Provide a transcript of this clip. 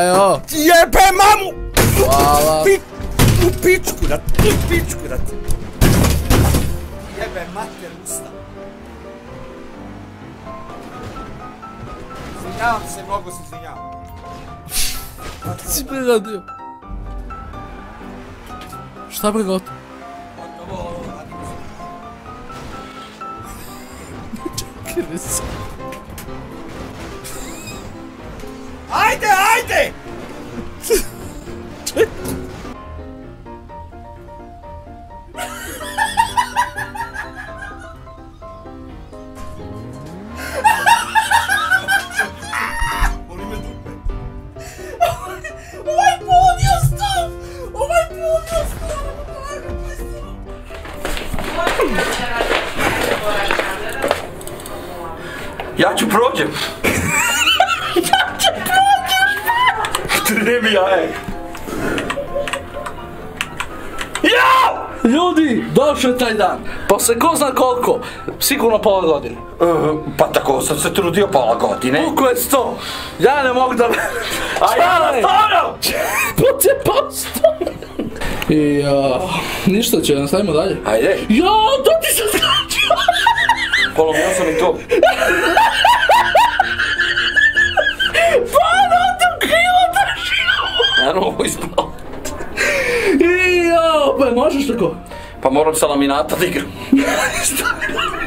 Majo! Jebe mamu! Hvala. U pičku da ti, u pičku da ti. Jebe mater usta. Izvinjavam se, mnogo se izvinjavam. Si bre radio? Šta bre gotovo? Čekaj se. Ajde, ajde! Ja ću prođem. Trebi jaje. Ja! Ljudi, došao je taj dan. Posle ko zna koliko, sigurno pola godine. E, pa tako sam se trudio pola godine. Koliko je sto? Ja ne mogu da... A ja nastavljam! Put je posto! I ja, ništa će, nastavimo dalje. Ajde, Jo, to ti se skačio! polomio sam i to. Naravno, ovo ispalo. I ja, pa možeš tako? Pa moram sa laminata da igram.